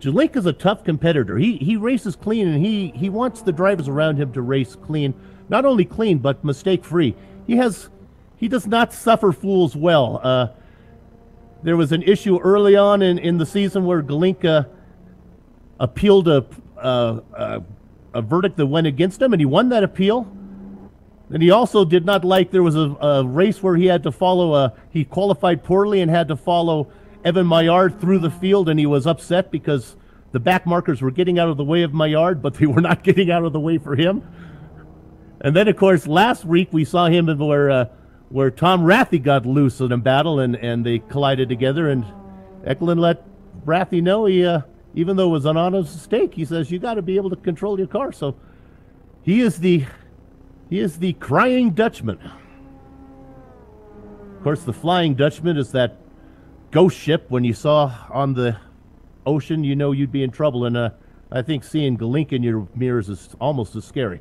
Gelink is a tough competitor. He he races clean, and he he wants the drivers around him to race clean, not only clean but mistake free. He has he does not suffer fools well. Uh, there was an issue early on in, in the season where Galinka uh, appealed a, a, a, a verdict that went against him, and he won that appeal. And he also did not like there was a, a race where he had to follow a he qualified poorly and had to follow Evan Maillard through the field, and he was upset because the back markers were getting out of the way of Maillard, but they were not getting out of the way for him. And then, of course, last week we saw him where uh, where Tom Rathie got loose in a battle, and, and they collided together, and Eklund let Rathie know he, uh, even though it was an honest mistake, he says you got to be able to control your car. So he is the he is the crying Dutchman. Of course, the flying Dutchman is that ghost ship when you saw on the ocean, you know you'd be in trouble. And uh, I think seeing Gelink in your mirrors is almost as scary.